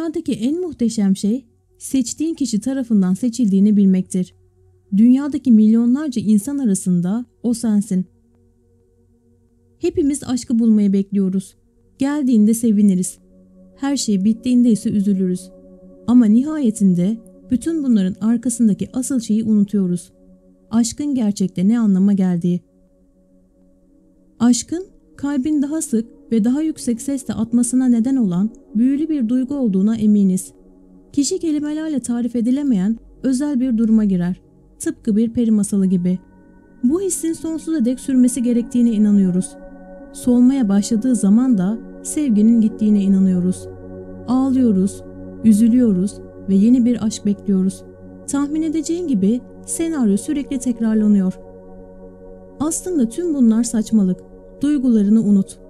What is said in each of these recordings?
Dünyadaki en muhteşem şey seçtiğin kişi tarafından seçildiğini bilmektir. Dünyadaki milyonlarca insan arasında o sensin. Hepimiz aşkı bulmayı bekliyoruz. Geldiğinde seviniriz. Her şey bittiğinde ise üzülürüz. Ama nihayetinde bütün bunların arkasındaki asıl şeyi unutuyoruz. Aşkın gerçekte ne anlama geldiği. Aşkın kalbin daha sık ve daha yüksek sesle atmasına neden olan büyülü bir duygu olduğuna eminiz. Kişi kelimelerle tarif edilemeyen özel bir duruma girer. Tıpkı bir peri masalı gibi. Bu hissin sonsuza dek sürmesi gerektiğine inanıyoruz. Solmaya başladığı zaman da sevginin gittiğine inanıyoruz. Ağlıyoruz, üzülüyoruz ve yeni bir aşk bekliyoruz. Tahmin edeceğin gibi senaryo sürekli tekrarlanıyor. Aslında tüm bunlar saçmalık. Duygularını unut.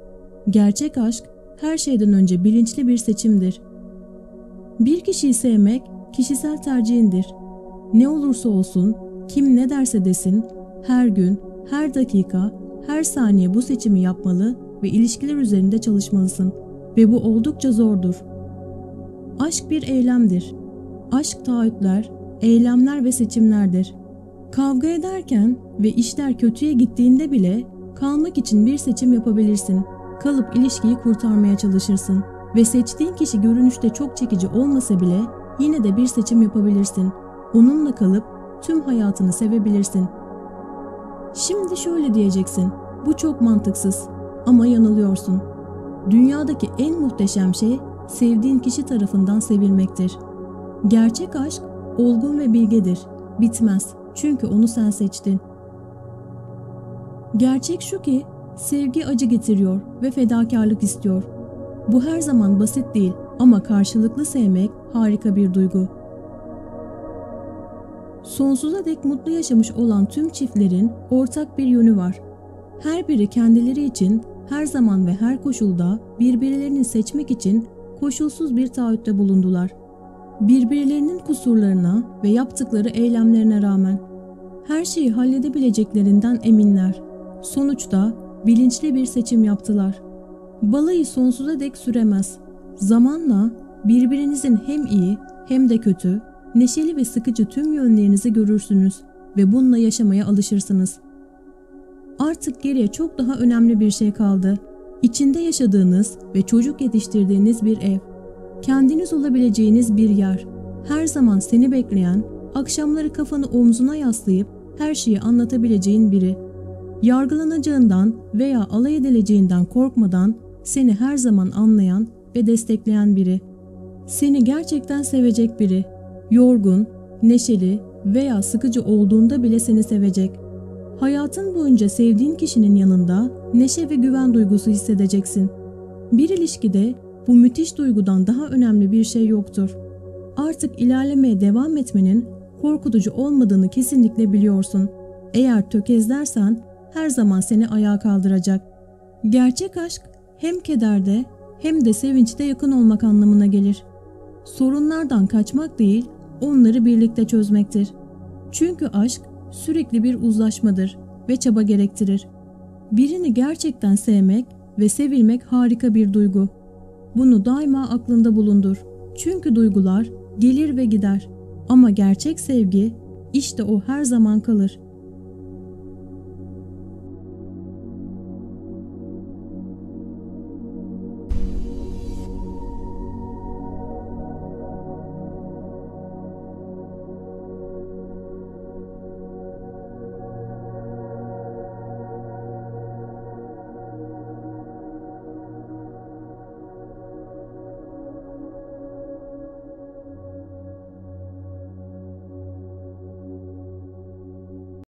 Gerçek aşk her şeyden önce bilinçli bir seçimdir. Bir kişiyi sevmek kişisel tercihindir. Ne olursa olsun, kim ne derse desin, her gün, her dakika, her saniye bu seçimi yapmalı ve ilişkiler üzerinde çalışmalısın. Ve bu oldukça zordur. Aşk bir eylemdir. Aşk taahhütler, eylemler ve seçimlerdir. Kavga ederken ve işler kötüye gittiğinde bile kalmak için bir seçim yapabilirsin. Kalıp ilişkiyi kurtarmaya çalışırsın ve seçtiğin kişi görünüşte çok çekici olmasa bile yine de bir seçim yapabilirsin. Onunla kalıp tüm hayatını sevebilirsin. Şimdi şöyle diyeceksin. Bu çok mantıksız ama yanılıyorsun. Dünyadaki en muhteşem şey sevdiğin kişi tarafından sevilmektir. Gerçek aşk olgun ve bilgedir. Bitmez. Çünkü onu sen seçtin. Gerçek şu ki sevgi acı getiriyor ve fedakarlık istiyor. Bu her zaman basit değil ama karşılıklı sevmek harika bir duygu. Sonsuza dek mutlu yaşamış olan tüm çiftlerin ortak bir yönü var. Her biri kendileri için her zaman ve her koşulda birbirlerini seçmek için koşulsuz bir taahhütte bulundular. Birbirlerinin kusurlarına ve yaptıkları eylemlerine rağmen her şeyi halledebileceklerinden eminler. Sonuçta bilinçli bir seçim yaptılar. Balayı sonsuza dek süremez. Zamanla birbirinizin hem iyi hem de kötü, neşeli ve sıkıcı tüm yönlerinizi görürsünüz ve bununla yaşamaya alışırsınız. Artık geriye çok daha önemli bir şey kaldı. İçinde yaşadığınız ve çocuk yetiştirdiğiniz bir ev. Kendiniz olabileceğiniz bir yer. Her zaman seni bekleyen, akşamları kafanı omzuna yaslayıp her şeyi anlatabileceğin biri. Yargılanacağından veya alay edileceğinden korkmadan seni her zaman anlayan ve destekleyen biri. Seni gerçekten sevecek biri. Yorgun, neşeli veya sıkıcı olduğunda bile seni sevecek. Hayatın boyunca sevdiğin kişinin yanında neşe ve güven duygusu hissedeceksin. Bir ilişkide bu müthiş duygudan daha önemli bir şey yoktur. Artık ilerlemeye devam etmenin korkutucu olmadığını kesinlikle biliyorsun. Eğer tökezlersen her zaman seni ayağa kaldıracak. Gerçek aşk hem kederde hem de sevinçte yakın olmak anlamına gelir. Sorunlardan kaçmak değil, onları birlikte çözmektir. Çünkü aşk sürekli bir uzlaşmadır ve çaba gerektirir. Birini gerçekten sevmek ve sevilmek harika bir duygu. Bunu daima aklında bulundur. Çünkü duygular gelir ve gider. Ama gerçek sevgi işte o her zaman kalır.